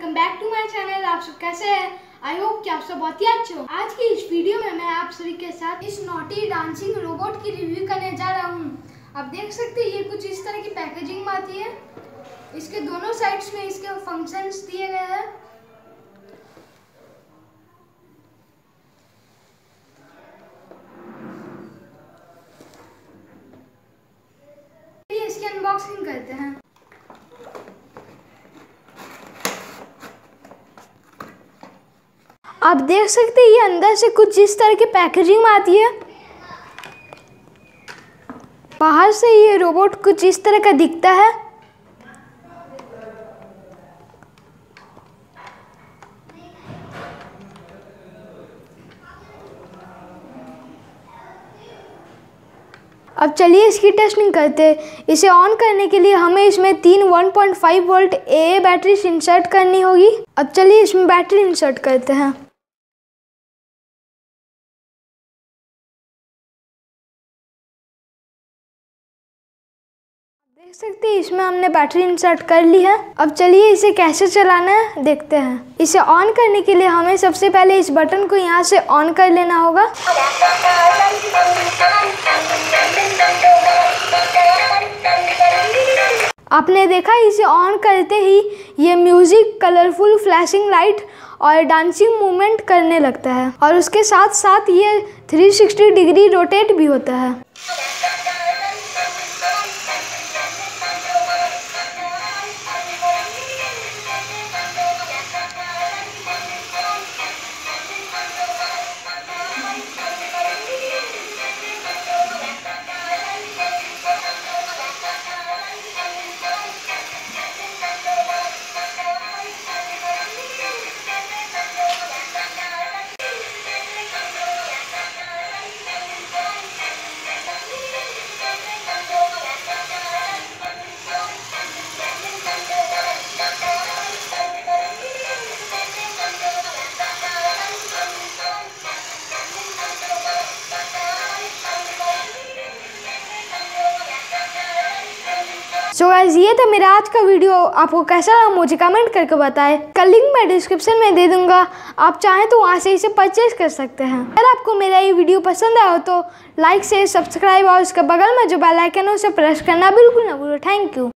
Welcome back to my channel आप सब कैसे हैं? आई होप कि आप सब बहुत ही अच्छे हो। आज की इस वीडियो में मैं आप सभी के साथ इस नोटी डांसिंग रोबोट की रिव्यू करने जा रहा हूँ। आप देख सकते हैं, ये कुछ इस तरह की पैकेजिंग में आती है। इसके दोनों साइड्स में इसके फ़ंक्शंस दिए गए हैं। इसकी अनबॉक्सिंग करते हैं। आप देख सकते हैं ये अंदर से कुछ इस तरह की पैकेजिंग में आती है। बाहर से ये रोबोट कुछ इस तरह का दिखता है। अब चलिए इसकी टेस्टिंग करते हैं। इसे ऑन करने के लिए हमें इसमें तीन 1.5 वोल्ट ए बैटरी इंसर्ट करनी होगी। अब चलिए इसमें बैटरी इंसर्ट करते हैं। देख सकते हैं, इसमें हमने बैटरी इंसर्ट कर ली है। अब चलिए इसे कैसे चलाना है, देखते हैं। इसे ऑन करने के लिए हमें सबसे पहले इस बटन को यहाँ से ऑन कर लेना होगा। आपने देखा, इसे ऑन करते ही ये म्यूज़िक कलरफुल फ्लैशिंग लाइट और डांसिंग मूवमेंट करने लगता है। और उसके साथ साथ ये 360 डिग्री रोटेट भी होता है। सो so गाइज़ ये था मेरा आज का वीडियो आपको कैसा लगा मुझे कमेंट करके बताएँ. का लिंक मैं डिस्क्रिप्शन में दे दूँगा. आप चाहें तो वहाँ से इसे परचेज कर सकते हैं. अगर आपको मेरा ये वीडियो पसंद आया हो तो लाइक शेयर सब्सक्राइब और उसके बगल में जो बेल आइकन है उसे प्रेस करना बिल्कुल ना भूलो. Thank you